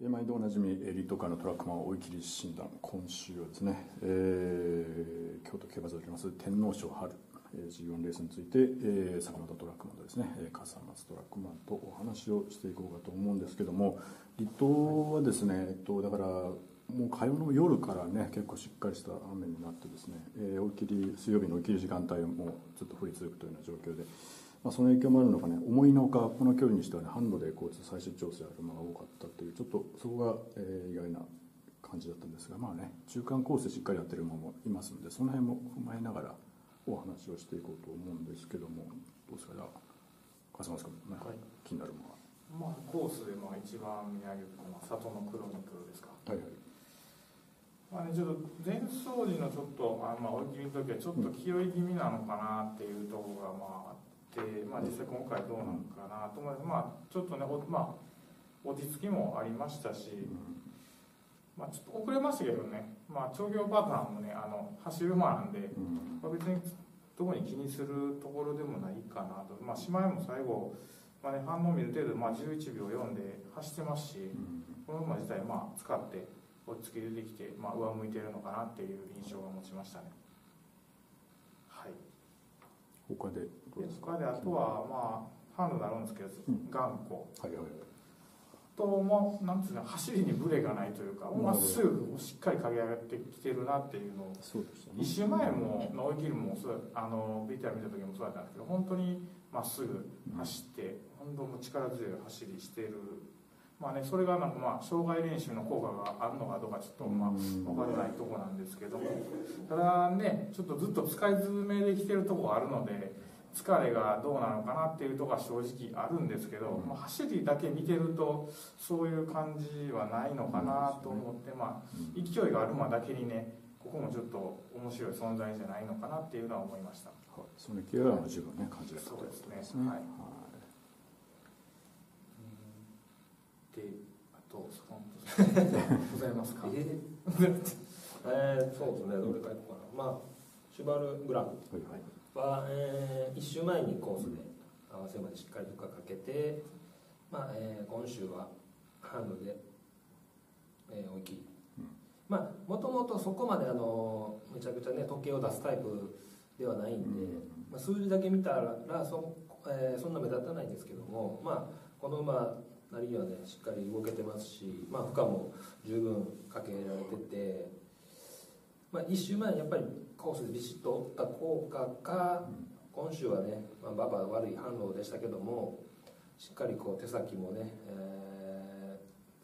毎度おなじみリットカーのトラックマン追い切り診断今週はですね、えー、京都競馬場であります天皇賞春 G1 レースについて、えー、坂本トラックマンとですね笠松トラックマンとお話をしていこうかと思うんですけども立冬はですね、えっと、だからもう火曜の夜からね結構しっかりした雨になってですね、えー、追い切り水曜日の追い切り時間帯もずっと降り続くというような状況で。まあ、その影響もあるのかね思いのほかこの距離にしてはね販路で交通最終調整ある馬が多かったっていうちょっとそこが、えー、意外な感じだったんですがまあね中間コースしっかりやってる馬もいますのでその辺も踏まえながらお話をしていこうと思うんですけどもどうですか？じゃあ笠松君、ねはい、気になる馬は？まあ、コースでまあ一番見上げるのは里のクロニクルですか？はいはいまあね、ちょっと前走時のちょっとあ、まあ、追い切りの時はちょっと気負い気味なのかなっていうところがまあて、まあ、実際今回どうなのかなと思います、まあ、ちょっとねまあ、落ち着きもありましたし、まあ、ちょっと遅れましたけどね、まあ、調教パターンもねあの走る馬なんで、まあ、別に特に気にするところでもないかなと、まあ、姉妹も最後、まあね、反応を見る程度、まあ、11秒4で走ってますし、この馬自体、まあ、使って落ち着き出てきて、まあ、上向いてるのかなっていう印象が持ちましたね。はい他で他であとはまあハンドになるんですけど、頑固、はいはいともなんていうの走りにブレがないというかまっすぐしっかり駆け上がってきてるなっていうのをそうでした、ね、一周前もの追い切りもそうあの VTR 見た時もそうだったんですけど本当にまっすぐ走って、本当も力強い走りしてるまあね、それがなんかまあ障害練習の効果があるのかどうかちょっとまあ分からないとこなんですけど。ただねちょっとずっと使い詰めできてるとこがあるので疲れがどうなのかなっていうところが正直あるんですけど、まあ、走りだけ見てるとそういう感じはないのかなと思って、まあ、勢いがある馬だけにねここもちょっと面白い存在じゃないのかなっていうのは思いました、はい、その勢いは十分ね感じるそうですね、ね、はい、はいであとそのございますか？え？ー、えー、そうですね。どれかいこうかな。まあシュバルグラム。は、えー、1週前にコースで合わせまでしっかりとかかけて、まあえー、今週はハンドで、えー、追い。切り、うん、まあもともとそこまであのめちゃくちゃね時計を出すタイプではないんで、うん、まあ、数字だけ見たらそ,、えー、そんな目立たないんですけどもまあこの馬なりにはねしっかり動けてますし、まあ、負荷も十分かけられてて、まあ、1週前にやっぱりコースでビシッと折った効果か、うん、今週はね、まあ、ババ悪い反応でしたけどもしっかりこう手先もね、え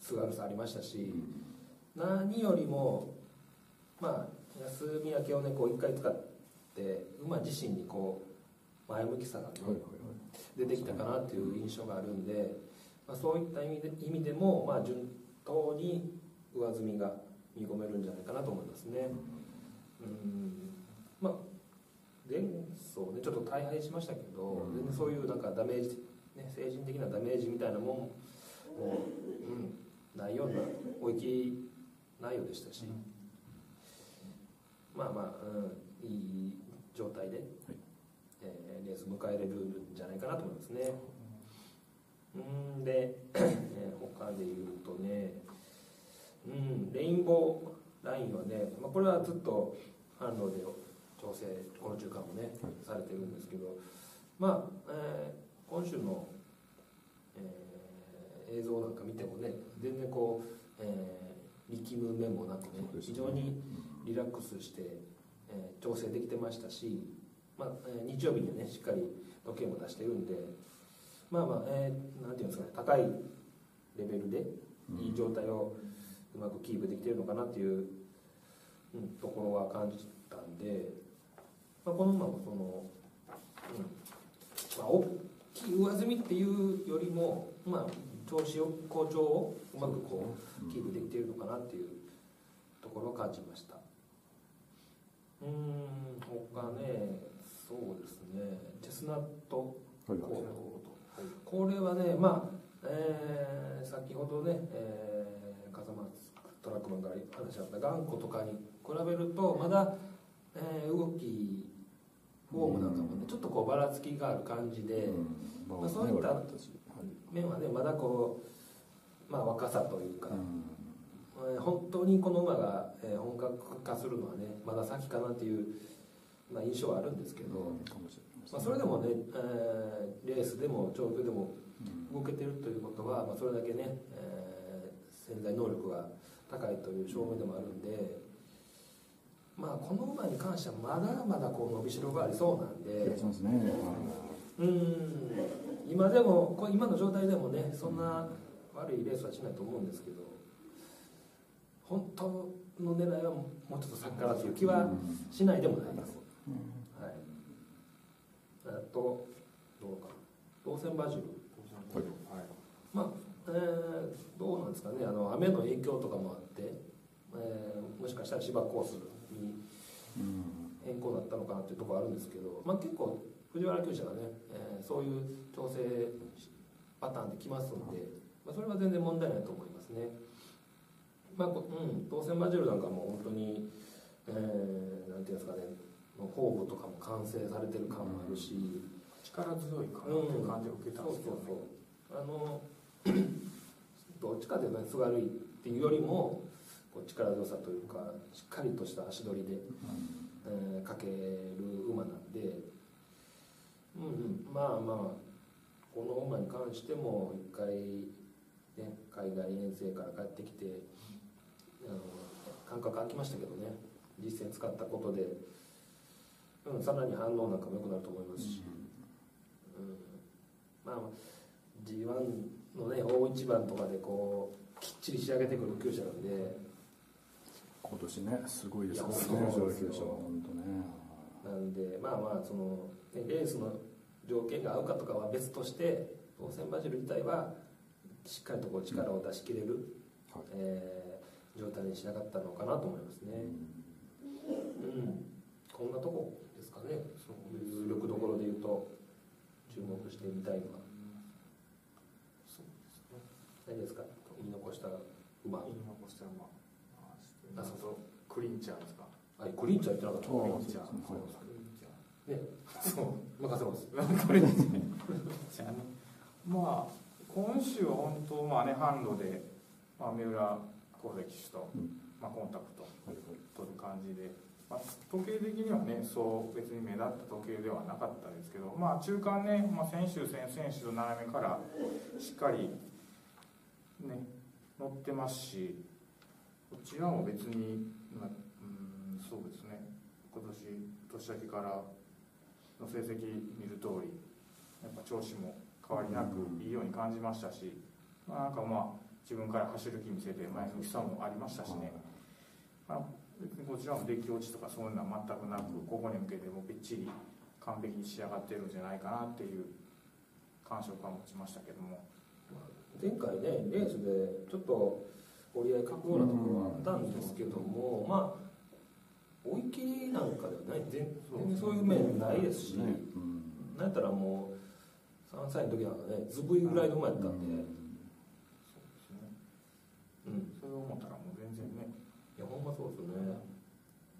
ー、すがるさありましたし、うん、何よりもまあ休み明けをねこう一回使って馬自身にこう前向きさがね、出てきたかなっていう印象があるんで。まあ、そういった意味で意味でも、まあ、順当に上積みが見込めるんじゃないかなと思いますね。うん。まあ前走ねちょっと大敗しましたけど、全然そういうなんかダメージ、ね、精神的なダメージみたいなもんも、うん、ないような追い切り内容でしたし、まあまあ、うん、いい状態で、はい、えー、レース迎えれるんじゃないかなと思いますね。うんで、え ー、他で言うとねうんレインボーラインはね、まあ、これはずっと販路で調整この中間もね、はい、されてるんですけどまあ、えー、今週の、えー、映像なんか見てもね全然こう、えー、力む面もなくね、ね、非常にリラックスして、えー、調整できてましたし、まあえー、日曜日にねしっかり時計も出してるんでまあまあ、えー、なんていうんですかね高いレベルでいい状態をうまくキープできてるのかなっていう、うん、ところは感じたんで、まあ、この馬もその、うんまあ、大きい上積みっていうよりも、まあ、調子を好調をうまくこうキープできているのかなっていうところを感じました。うん他ねそうですねチェスナット工業とこれはねまあ、えー、先ほどね、えー、風間トラックマンから話しあった頑固とかに比べるとまだ、えー、動きフォームなんかもねちょっとこうばらつきがある感じで、まあ、そういった面はねまだこうまあ、若さというか、うん、本当にこの馬が本格化するのはねまだ先かなっていう、まあ、印象はあるんですけど、うん、まあ、それでもね、えー、レースでも長距離でも動けてるということは、まあ、それだけね、えー、潜在能力が高いという証明でもあるんで、まあ、この馬に関してはまだまだこう伸びしろがありそうなんで。うん。今でも今の状態でもねそんな悪いレースはしないと思うんですけど本当の狙いはもうちょっと先からという気はしないでもないです、はい、あとどうか。当選バジル、はい、まあ、えー、どうなんですかね。あの雨の影響とかもあって、えー、もしかしたら芝コースに変更だったのかなっていうところあるんですけど、まあ、結構藤原厩舎がね、えー、そういう調整パターンできますので、まあ、それは全然問題ないと思いますね。まあうん、当選バジルなんかも本当に、えー、なんていうんですかね後部とかも完成されてる感もあるし、力強いかなっていう感じを受けたんですけど、ね、そうそうそう。あの どっちかというとねすがるいっていうよりもこう力強さというかしっかりとした足取りで、うん、えー、かける馬なんで、うんうん、まあまあこの馬に関しても一回、ね、海外遠征から帰ってきてあの感覚空きましたけどね。実践使ったことで、うん、さらに反応なんかも良くなると思いますし、うん、うん、まあ G1 のね大一番とかでこうきっちり仕上げてくる厩舎なんで。今年ねすごいですね。上級者は本当ね。なんでまあまあそのレースの条件が合うかとかは別として当選バジル自体はしっかりとこう力を出し切れる、うん、えー、状態にしなかったのかなと思いますね、うん、うん、こんなとこかねそういう力どころでいうと注目してみたいのは、そうですね何ですか？言い残した馬。言い残した馬。あそうそう。クリンチャーですか？あクリンチャー言ってなかった。クリンチャー。そうね、そう。任せます。これですねまあ今週は本当まあね販路で、まあ、三浦神戸騎手と、まあ、コンタクト取る感じで、まあ、時計的にはねそう別に目立った時計ではなかったですけどまあ中間ね、まあ、先週先々週と斜めからしっかりね乗ってますしこちらも別に、まあ、うんそうですね。今年年明けからの成績見る通りやっぱ調子も変わりなくいいように感じましたし、まあ、なんかまあ自分から走る気見せて前向きさもありましたしね、まあ、別にこちらもデッキ落ちとかそういうのは全くなくここに向けてもびっちり完璧に仕上がってるんじゃないかなっていう感触は持ちましたけども。前回ねレースでちょっと折り合い書くようなところはあったんですけどもまあ追い切りなんかではない。全然そういう面ないですし、なんやったらもう3歳の時なんかねずぶいぐらいの馬やったんで、うん、そうですね。うん。それを思ったらやほんまそうですね。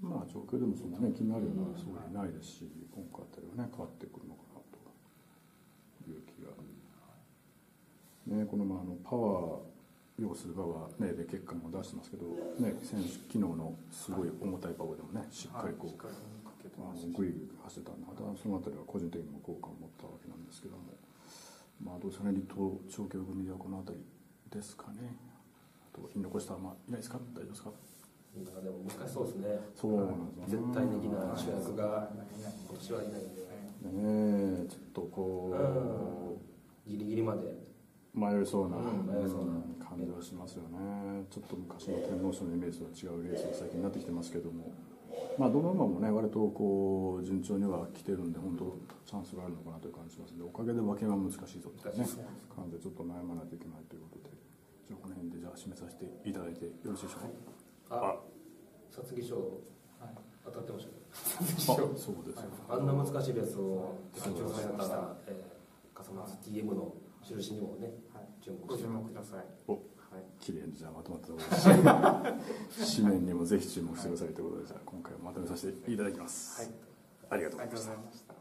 まあ状況でもそんなね気になるようなそういうないですし今回あたりはね変わってくるのかなという気がねこのまああのパワー要する側は、ね、で結果も出してますけど、ね、選手昨日のすごい重たいパワーでもねしっかりこう、はい、グイグイ走ってたんでまたその辺りは個人的にも効果を持ったわけなんですけどもまあどうですかね立東調教組ではこの辺りですかね。あと言い残したまあいないですか？大丈夫ですか？でも難しそうですね。そうなんですね。絶対的な主役が今年はいないんで。ねちょっとこう、ギリギリまで。迷いそうな感じはしますよね。ちょっと昔の天皇賞のイメージとは違うレースが最近になってきてますけども。まあどの馬もね割とこう順調には来てるんで本当チャンスがあるのかなという感じしますのでおかげで馬券は難しいぞというね感じでちょっと悩まないといけないということでじゃあこの辺でじゃあ締めさせていただいてよろしいでしょうかあ皐月賞。当たってましたあそうですあんな難しいレースを提供されたら、えー、笠松 TM の印にもね、はい、注目して。ください。おはい。綺麗にじゃあまとまったところです。紙面にもぜひ注目してくださいということでじゃあ今回はまとめさせていただきます、はい、ありがとうございました